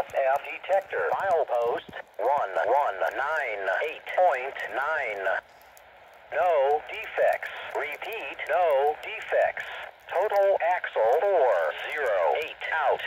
aircraft detector. Milepost 1198.9. No defects. Repeat, no defects. Total axle 408 out.